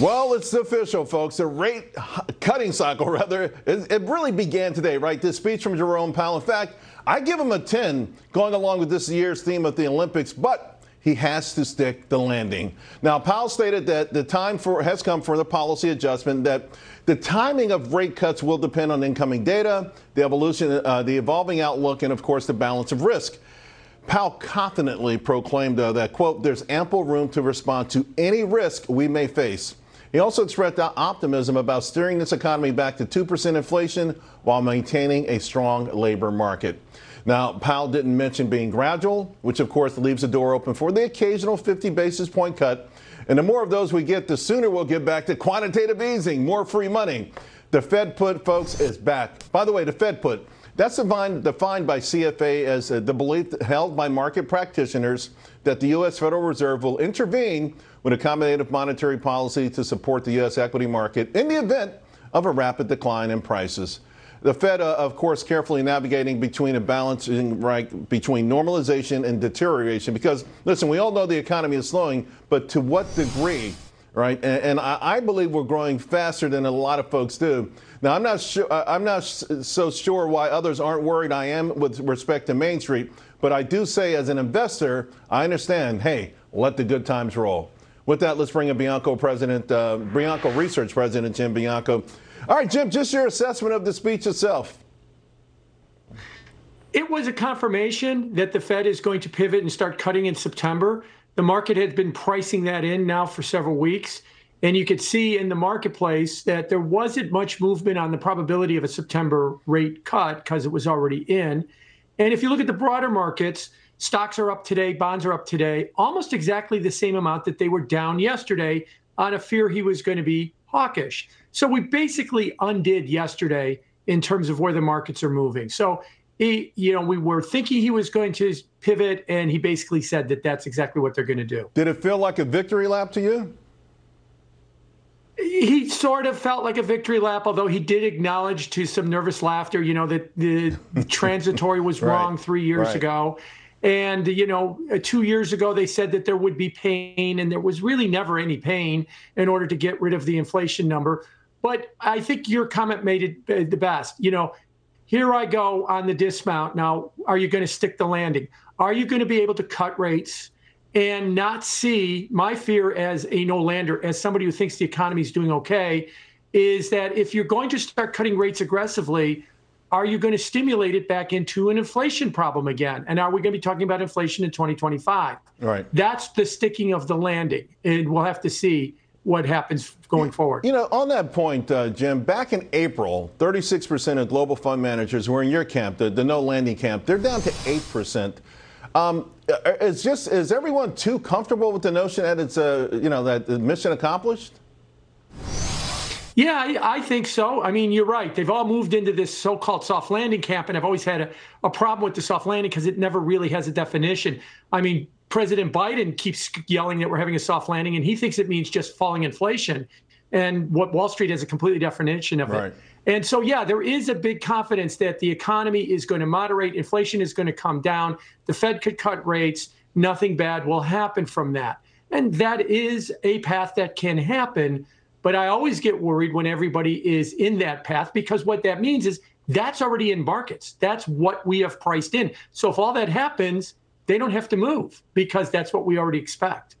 Well, it's official, folks. The rate cutting cycle, rather, it, really began today, right? This speech from Jerome Powell. In fact, I give him a 10 going along with this year's theme of the Olympics, but he has to stick the landing. Now, Powell stated that the time for has come for the policy adjustment, that the timing of rate cuts will depend on incoming data, the evolution, uh, the evolving outlook, and of course, the balance of risk. Powell confidently proclaimed uh, that, quote, there's ample room to respond to any risk we may face. He also expressed optimism about steering this economy back to 2% inflation while maintaining a strong labor market. Now, Powell didn't mention being gradual, which of course leaves the door open for the occasional 50 basis point cut. And the more of those we get, the sooner we'll get back to quantitative easing, more free money. The Fed put, folks, is back. By the way, the Fed put, that's defined, defined by CFA as uh, the belief held by market practitioners that the U.S. Federal Reserve will intervene with accommodative monetary policy to support the U.S. equity market in the event of a rapid decline in prices. The Fed, uh, of course, carefully navigating between a balancing right between normalization and deterioration. Because listen, we all know the economy is slowing, but to what degree, right? And, and I, I, believe we're growing faster than a lot of folks do. Now, I'm not sure. Uh, I'm not so sure why others aren't worried. I am with respect to Main Street, but I do say, as an investor, I understand. Hey, let the good times roll. With that, let's bring in Bianco President, uh, Bianco Research President Jim Bianco. All right, Jim, just your assessment of the speech itself. It was a confirmation that the Fed is going to pivot and start cutting in September. The market had been pricing that in now for several weeks. And you could see in the marketplace that there wasn't much movement on the probability of a September rate cut because it was already in. And if you look at the broader markets, Stocks are up today, bonds are up today, almost exactly the same amount that they were down yesterday on a fear he was going to be hawkish. So we basically undid yesterday in terms of where the markets are moving. So he, you know, we were thinking he was going to pivot, and he basically said that that's exactly what they're going to do. Did it feel like a victory lap to you? He sort of felt like a victory lap, although he did acknowledge to some nervous laughter, you know, that the transitory was right. wrong three years right. ago. And, you know, uh, two years ago, they said that there would be pain, and there was really never any pain in order to get rid of the inflation number. But I think your comment made it uh, the best. You know, here I go on the dismount. Now, are you going to stick the landing? Are you going to be able to cut rates and not see my fear as a no lander, as somebody who thinks the economy is doing okay, is that if you're going to start cutting rates aggressively, are you going to stimulate it back into an inflation problem again? And are we going to be talking about inflation in 2025? Right. That's the sticking of the landing. And we'll have to see what happens going forward. You know, on that point, uh, Jim, back in April, 36% of global fund managers were in your camp, the, the no landing camp. They're down to 8%. Um, uh, is just is everyone too comfortable with the notion that it's a you know that the mission accomplished? Yeah, I, I, think so. I mean, you're right. They've all moved into this so called soft landing camp, and I've always had a, a problem with the soft landing because it never really has a definition. I mean, President Biden keeps yelling that we're having a soft landing, and he thinks it means just falling inflation. And what Wall Street has a completely different definition of right. it. And so, yeah, there is a big confidence that the economy is going to moderate, inflation is going to come down, the Fed could cut rates, nothing bad will happen from that. And that is a path that can happen. But I always get worried when everybody is in that path because what that means is that's already in markets. That's what we have priced in. So if all that happens, they don't have to move because that's what we already expect.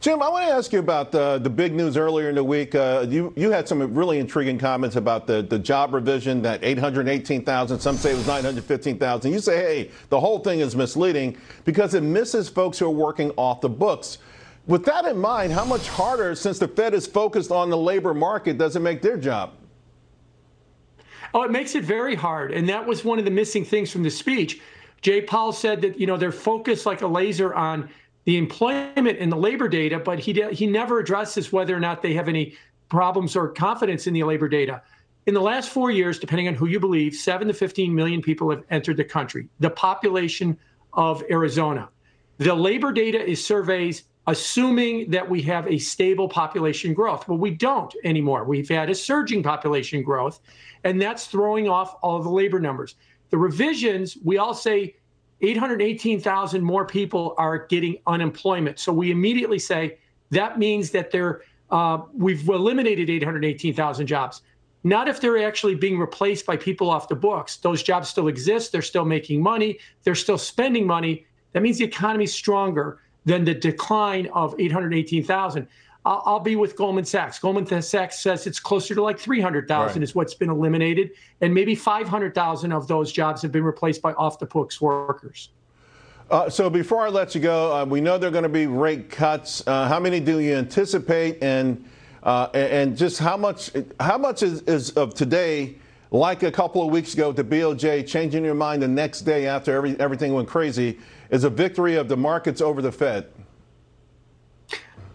Jim, I want to ask you about the, the big news earlier in the week. Uh, you, you had some really intriguing comments about the, the job revision, that 818,000, some say it was 915,000. You say, hey, the whole thing is misleading because it misses folks who are working off the books. With that in mind, how much harder, since the Fed is focused on the labor market, does it make their job? Oh, it makes it very hard. And that was one of the missing things from the speech. Jay Powell said that, you know, they're focused like a laser on the employment and the labor data, but he, he never addresses whether or not they have any problems or confidence in the labor data. In the last four years, depending on who you believe, 7 to 15 million people have entered the country, the population of Arizona. The labor data is surveys assuming that we have a stable population growth. Well, we don't anymore. We've had a surging population growth, and that's throwing off all of the labor numbers. The revisions, we all say 818,000 more people are getting unemployment. So we immediately say that means that they're uh, we've eliminated 818,000 jobs. Not if they're actually being replaced by people off the books. Those jobs still exist. They're still making money. They're still spending money. That means the economy's stronger than the decline of 818,000. I'll, I'll be with Goldman Sachs. Goldman Sachs says it's closer to like 300,000 right. is what's been eliminated, and maybe 500,000 of those jobs have been replaced by off the books workers. Uh, so before I let you go, uh, we know there are going to be rate cuts. Uh, how many do you anticipate, and uh, and just how much how much is, is, of today, like a couple of weeks ago, the BOJ changing your mind the next day after every, everything went crazy, is a victory of the markets over the Fed?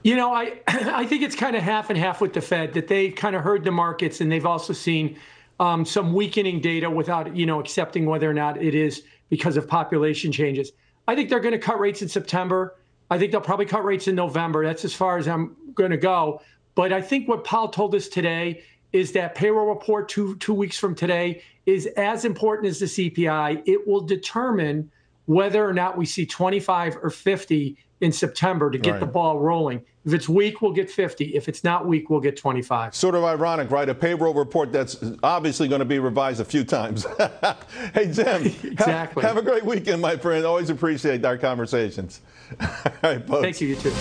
You know, I I think it's kind of half and half with the Fed that they kind of heard the markets and they've also seen um, some weakening data without you know accepting whether or not it is because of population changes. I think they're going to cut rates in September. I think they'll probably cut rates in November. That's as far as I'm going to go. But I think what Powell told us today is that payroll report two two weeks from today is as important as the CPI. It will determine whether or not we see 25 or 50 in September to get right. the ball rolling. If it's weak, we'll get 50. If it's not weak, we'll get 25. Sort of ironic, right? A payroll report that's obviously going to be revised a few times. hey, Jim. exactly. Have, have, a great weekend, my friend. Always appreciate our conversations. All right, folks. Thank you. You too.